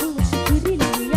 Ooh,